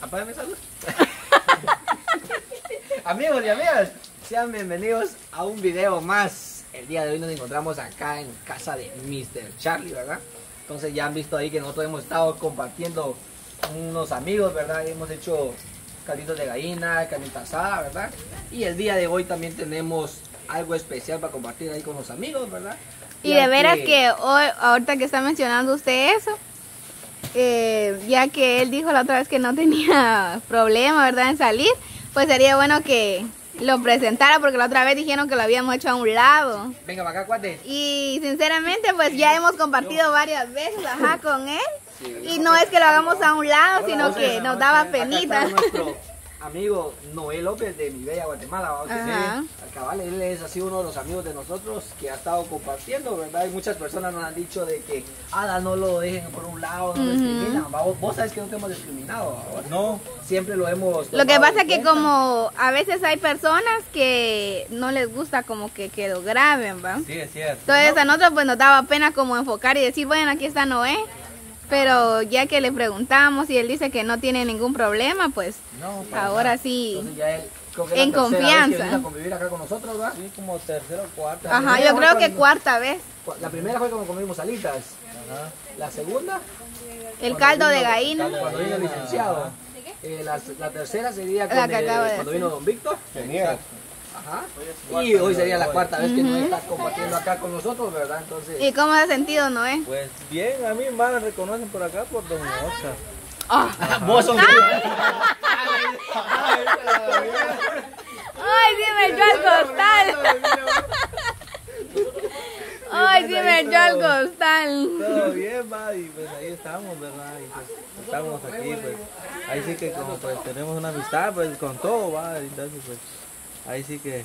Apágame salud. Amigos y amigas, sean bienvenidos a un video más. El día de hoy nos encontramos acá en casa de Mr. Charlie, ¿verdad? Entonces ya han visto ahí que nosotros hemos estado compartiendo unos amigos, ¿verdad? Hemos hecho calditos de gallina, carnita asada, ¿verdad? Y el día de hoy también tenemos algo especial para compartir ahí con los amigos, ¿verdad? Y de veras que hoy, ahorita que está mencionando usted eso, eh, ya que él dijo la otra vez que no tenía problema, ¿verdad?, en salir, pues sería bueno que lo presentara porque la otra vez dijeron que lo habíamos hecho a un lado. Venga, para acá, cuate. Y sinceramente, pues ya hemos compartido varias veces, ajá, con él. Y no es que lo hagamos a un lado, sino que nos daba penita. Amigo Noel López de Mi Bella Guatemala. Al cabal, él es así uno de los amigos de nosotros que ha estado compartiendo, ¿verdad? Y muchas personas nos han dicho de que, Ada, no lo dejen por un lado, no Ujú. discriminan. ¿va? Vos, vos sabes que no te hemos discriminado, ¿va? No, Siempre lo hemos. Lo que pasa es que como a veces hay personas que no les gusta como que, que lo graben, ¿va? sí, es cierto. Entonces a nosotros pues nos daba pena como enfocar y decir, bueno, aquí está Noé. Pero ya que le preguntamos y él dice que no tiene ningún problema, pues No, ahora nada. sí. Entonces ya él, creo que es la En tercera vez que confianza. viene a convivir acá con nosotros, ¿va? Sí, como tercero o cuarto. La Ajá, yo creo que cuando- cuarta vez. La primera fue cuando comimos alitas. Ajá. La segunda El Cuando caldo de gallina. Cuando vino el licenciado. Eh, la, la tercera sería La con que acabo de cuando decir. vino Don Víctor. Genial. Ajá. Y hoy sería la cuarta vez que nos está compartiendo acá con nosotros, ¿verdad? Entonces, ¿Y cómo ha sentido Noé? Pues bien, a mí más me reconocen por acá por Don Oxa. Ah. vos sos. ¡Ay, sí me echó al costal! ¡Ay, sí me echó al costal! Todo bien, va, y pues ahí estamos, ¿verdad? Y pues estamos aquí, pues ahí sí que como pues tenemos una amistad, pues con todo, va, entonces pues ahí sí que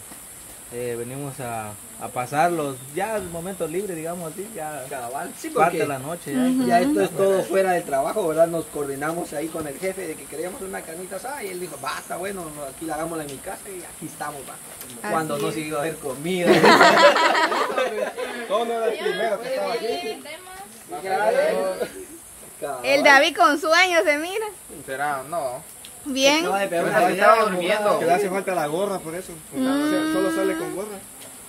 eh, venimos a, a pasar los ya momentos libres, digamos así, ya Cabal, sí, parte de la noche. Ya. ya esto es todo fuera del trabajo, ¿verdad? Nos coordinamos ahí con el jefe de que queríamos una carnita asada y él dijo, basta, bueno, no, aquí la hagámosla en mi casa y aquí estamos, va. Cuando no iba a haber comida. ¿Cómo no era el primero que estaba aquí? El David con sueño se mira. Será, no. Bien. De Estaba durmiendo. Que le hace falta la gorra por eso. Sea, Solo sale con gorra.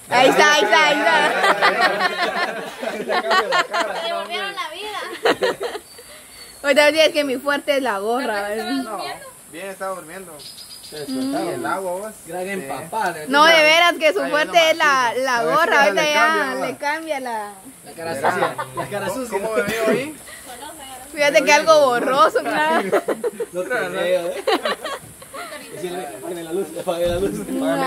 Ahí está, ahí está, ahí está. Le devolvieron la vida. Ahorita sí es que mi fuerte es la gorra. No. Bien, estaba durmiendo. El agua, vos. Gran empapada. No, de veras que su fuerte es la, la A ver si gorra. Ahorita ya le cambia la... La cara sucia. La cara sucia. ¿Cómo me veo ahí? Fíjate que algo borroso, claro. No te creo, ¿eh? La luz, apaguen la luz. Que los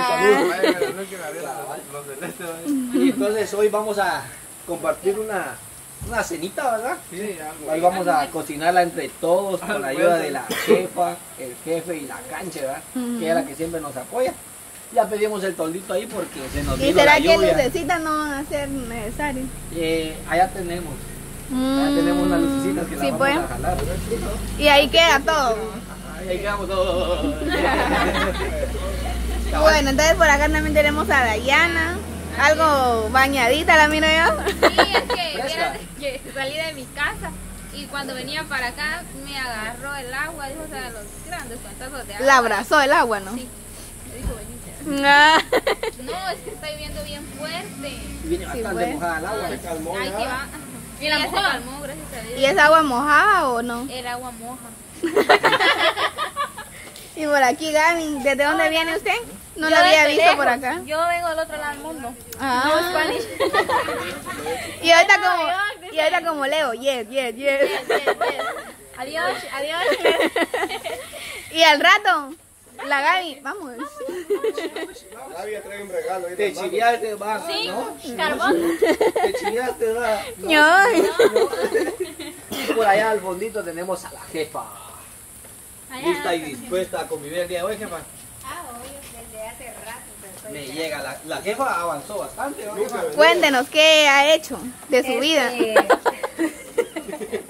del este, ¿va? Y entonces hoy vamos a compartir una, una cenita, ¿verdad? Sí, algo. Hoy vamos a cocinarla entre todos con la ayuda de la jefa, el jefe y la cancha, ¿verdad? Que es la que siempre nos apoya. Ya pedimos el toldito ahí porque se nos ¿Y vino será la que lluvia. lucecitas no van a ser necesarias? Eh, allá tenemos. Allá tenemos unas lucecitas que la Sí, vamos pues. a jalar. ¿verdad? Y ahí queda todo. Ahí quedamos. Bueno, entonces por acá también tenemos a Dayana. Algo bañadita la miro yo. Sí, es que que salí de mi casa y cuando venía para acá me agarró el agua, dijo, o sea, los grandes cuantazos de agua. La abrazó el agua, ¿no? Sí. Me dijo, venite. Ah. No, es que está lloviendo bien fuerte. Viene bastante pues. mojada el agua. Ay, que va. Y la se calmó, gracias a Dios. ¿Y es agua mojada o no? El agua moja. Y por aquí, Gaby, ¿desde dónde viene usted? No lo Yo había desde visto lejos. por acá. Yo vengo del otro lado del mundo. Ah. No Spanish. Y ahorita como, y ahorita como Leo, yes, yes, yes. Yes, yes, yes. Adiós, adiós. Y al rato, la Gaby, vamos. Gaby trae un regalo. ahí Te chileaste, va. Sí, ¿no? carbón. Te chileaste, va. No. Ay. Y por allá al fondito tenemos a la jefa. Allá. Lista y dispuesta a convivir el día de hoy, jefa. Ah, obvio, desde hace rato. pero Me llega, la, la jefa avanzó bastante, ¿va, jefa? Cuéntenos qué ha hecho de su vida.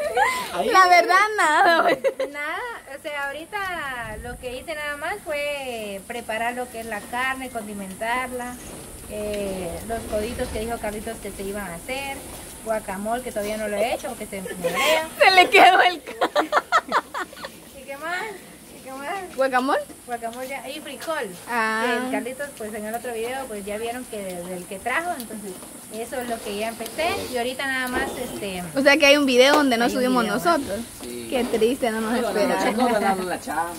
Ahí. La verdad, nada. Nada, o sea, ahorita lo que hice nada más fue preparar lo que es la carne, condimentarla, eh, los coditos que dijo Carlitos que se iban a hacer, guacamole que todavía no lo he hecho porque se me. Se le quedó el ca- ¿Y qué más? ¿Qué más? ¿Guacamole? Guacamole ya- y frijol. Ah. Que el Carlitos, pues en el otro video, pues ya vieron que del que trajo, entonces eso es lo que ya empecé. Y ahorita nada más, este, O sea que hay un video donde no subimos video, nosotros. Sí. Qué triste, no nos No, la chamba.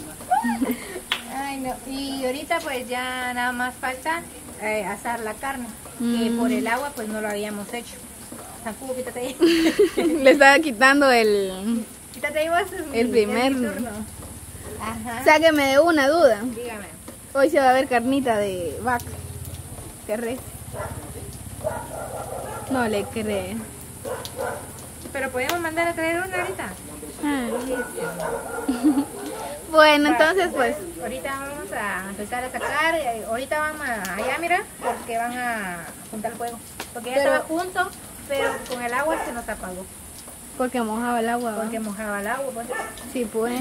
ay no, y ahorita pues ya nada más falta eh, asar la carne, que Mm. por el agua pues no lo habíamos hecho. Zancudo, quítate ahí. Le estaba quitando el... quítate ahí vos. es El primer. es mi turno. Ajá. Sáqueme de una duda. Dígame. Hoy se va a ver carnita de vaca. Qué res. No le creo. Pero podemos mandar a traer una ahorita. Bueno, entonces pues... Ahorita vamos a empezar a sacar, ahorita vamos allá, mira, porque van a juntar el fuego. Porque ya Pero- estaba junto, pero con el agua se nos apagó, Porque mojaba el agua. porque mojaba el agua. Pues. Sí, pues.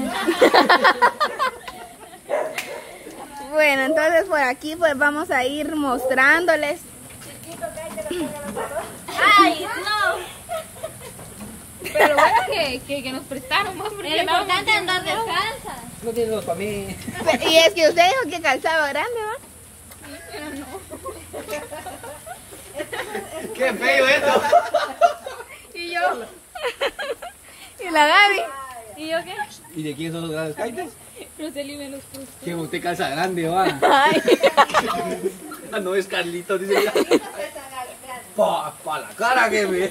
bueno, entonces por aquí pues vamos a ir mostrándoles. ¡Ay, no! Pero bueno que, que, que nos prestaron más porque Lo no, importante es andar descansa. No tiene los para mí. Y es que usted dijo que calzaba grande, ¿va? ¡Qué feo esto! Y yo. y la Gaby. ¿Y yo qué? ¿Y de quién son los grandes caites? Roseli me los puso. Que usted calza grande, va. Ay. Ah, no es Carlito, dice ella. Pa, pa la cara me.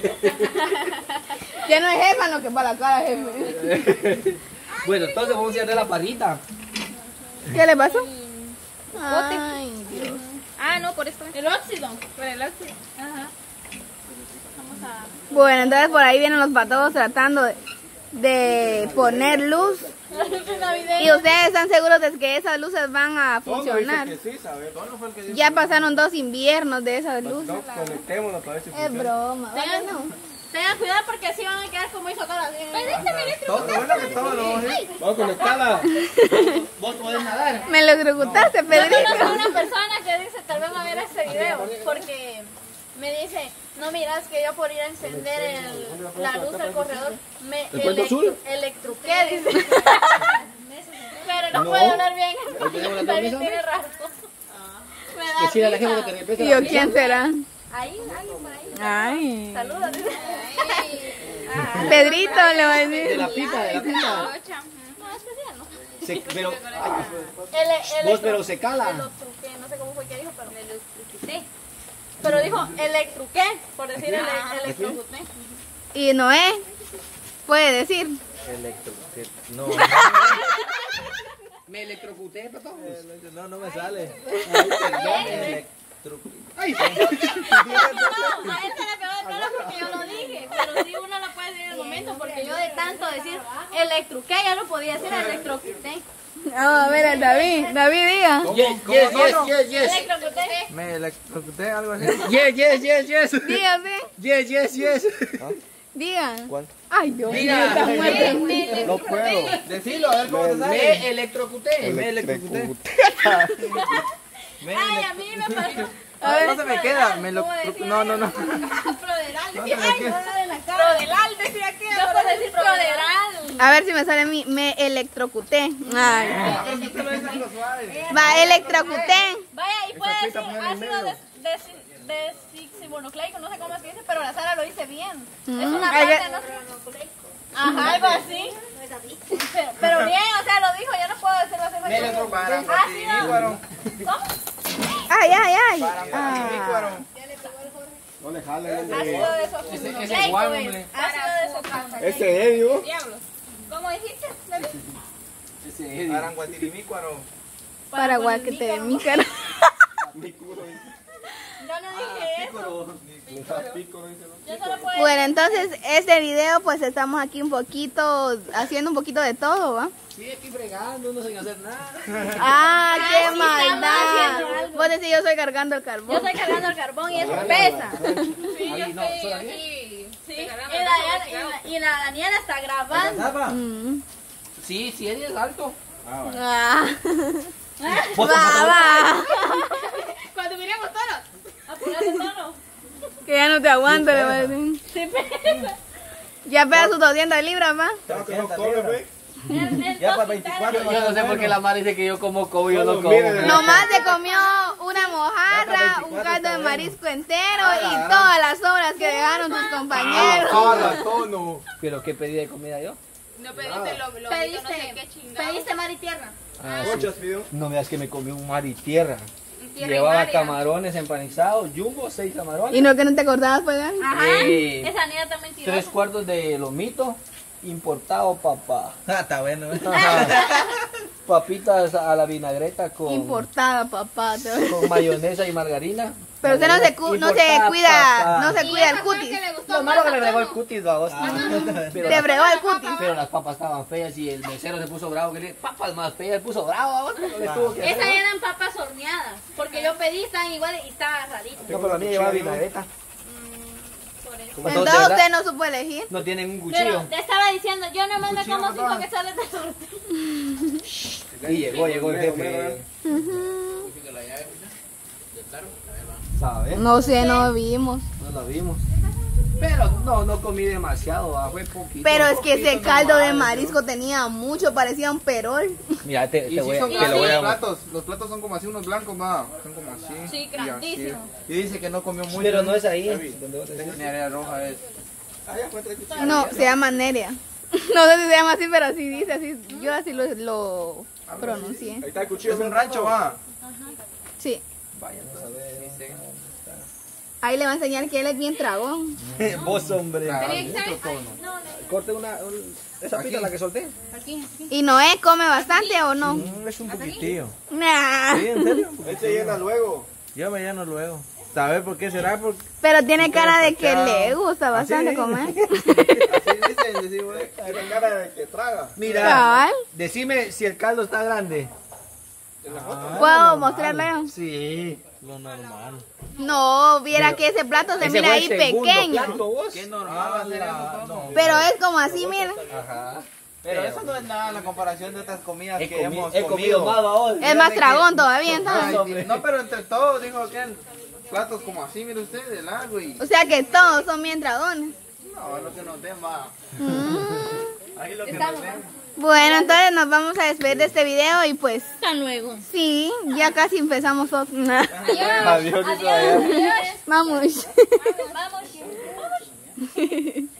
Ya no es jefa lo que para la cara, jefe. Bueno, entonces vamos a ir a la parrita. ¿Qué le pasó? Ay, Dios. Ah, no, por esto. El óxido. Por el óxido. Ajá. Vamos a... Bueno, entonces por ahí vienen los patos tratando de, de poner luz. Y ustedes están seguros de que esas luces van a funcionar. Que sí, ¿sabes? Tono fue el que dijo. Ya pasaron dos inviernos de esas luces. No, conectémoslo para ver si Es broma. Tengan cuidado porque así van a quedar como hizo todas. Vamos a conectarla. Vos podés nadar. Me lo Yo Pedrito. conozco una persona que dice, tal vez va a ver este video, porque me dice, no miras que yo por ir a encender el- la luz del corredor me ¿El cuento azul? electroqué, dice. Pero no, No. puede hablar bien. David camisa. tiene razón. Me da risa. ¿Y la yo quién será? Ahí, ahí, por ahí. Ay. Saludos. Pedrito le va a De decir. la pipa, de la pipa. No, especial, ¿no? Se, pero, El, el vos, pero se cala. electruqué, no sé cómo fue que dijo, pero electrocuté. Pero dijo electruqué, por decir ele electrocuté. Y Noé puede decir. Electro. No, Me electrocuté, pato. no, no me sale. Electro. No, a este le pegó de cara porque yo lo dije, pero sí uno lo puede decir en el momento porque yo de tanto decir electruqué ya lo podía decir electrocuté. Vamos a ver David. David diga. Yes, yes, yes, yes, yes. Electrocuté. Me electrocuté algo así. Yes, yes, yes, yes. Dígame. Yes, yes, yes. Diga. ¿Cuál? Ay, Dios mío, está muerto. No puedo. Decilo, a ver cómo te sale. Me electrocuté. Me electrocuté. Me Ay, a mí me pasó. No, no se me queda. No, no, no. Proderal, No decía, ay, no la de la cara. Proderal decía que. Yo puedo decir proderal. A ver si me sale a mí. Me electrocuté. Ay. Va, electrocuté. Vaya, y puede decir ácido medio. de, de, desoxirribonucleico, no sé cómo se dice, pero la Sara lo dice bien. Es Mm, una ay, parte, no Ajá, algo así. Pero, pero bien, o sea, lo dijo, yo no puedo decirlo así. Me electrocuté. Ácido. ¿Cómo? Ay, ay, ay. Ah. No le jalen. Ese, ese es. hombre. Ácido desoxirribonucleico. Este Edio. Diablos. ¿Cómo dijiste? Ese es. Aranguatirimícuaro. Paraguay que te mi cara. No dije eso. Yo solo puedo Bueno, entonces este video pues estamos aquí un poquito haciendo un poquito de todo, ¿va? Sí, aquí fregando, no sin hacer nada. Ah, qué sí, maldad. Vos decís yo soy cargando el Yo carbón. estoy cargando el carbón y eso pesa. Sí, yo estoy ¿solo aquí. Sí, y la, y, la, y la Daniela está grabando. Mm. Sí, sí, es alto. Ah. Va. Cuando miremos todos, apurate tono. Que ya no te aguanto, le voy a decir. Sí, pesa. Ya pesa sus 200 libras, güey. Ya para 24 Yo, yo no sé por qué la madre dice que yo como cobo y yo no como. Nomás se comió una mojarra, un caldo de marisco entero y todas las sobras que dejaron tus compañeros. Tono. Pero qué pedí de comida yo. No pediste lo, lo Pediste, no sé qué chingado. Pediste mar y tierra. Ah, pidió. No me das que me comí un mar y tierra. Tierra Llevaba camarones empanizados, jumbo, seis camarones. Y no que no te acordabas, pues. Ajá. Eh, Esa niña está tres mentirosa. cuartos de lomito importado, papá. Ah, está bueno. ¿eh? Papitas a la vinagreta con, Importada, papá. con mayonesa y margarina. Pero usted no se, cu- no se cuida, no se cuida el cutis. que le gustó Lo malo que más me a regó el cutis. Pero, Te las, fregó el cutis. pero las papas estaban feas y el mesero se puso bravo. Que le papas más feas, puso bravo. le hacer. Esas eran papas horneadas. Porque yo pedí, estaban iguales y estaba rarito. No, pero la mía llevaba vinagreta. Como Entonces usted no supo elegir. No tienen un Pero cuchillo. te estaba diciendo, yo nomás me como cinco que salen de tortilla. Y llegó, llegó el jefe. ¿Sabes? No sé, no vimos. No la vimos. Pero no, no comí demasiado, ah, fue poquito. Pero es que ese caldo de marisco tenía mucho, parecía un perol. Mira, te, te voy son te lo voy a platos. Los platos son como así, unos blancos, va. Son como así. Sí, Y así. grandísimo. Y dice que no comió mucho. Pero no es ahí. área roja es. No, se llama Nerea. No sé si se llama así, pero así dice, así. Yo así lo, lo pronuncié. Ahí está el cuchillo. Es un rancho, va. Sí. Vaya, no sabes. Ahí le va a enseñar que él es bien tragón. Vos, hombre. Corte una, un- esa pita la que solté. ¿Y Noé come bastante o no? Mm, es un poquitillo. Nah. Sí, en serio. Él se llena luego. Yo me lleno luego. ¿Sabes por qué será? Porque Pero tiene cara de que le gusta bastante comer. así dicen, decimos. Tiene cara de que traga. Mira, Cabal. decime si el caldo está grande. ¿Puedo mostrarle? Sí. Lo normal. No, viera que ese plato se Ese mira ahí pequeño. plato, vos. Qué normal va a ser eso, Tono. Pero es como así, mira. Ajá. Pero eso no es nada en la comparación de otras comidas He, que comi- hemos he comido más babos. Es más tragón todavía, entonces. No, pero entre todos, dijo que platos como así, mire usted, de largo y. O sea que todos son bien dragones. No, lo que nos den va. Ahí lo que nos den. Bueno, entonces nos vamos a despedir de este video y pues Hasta luego. sí, ya casi empezamos otro. Adiós, todavía. Adiós. Vamos. Vamos.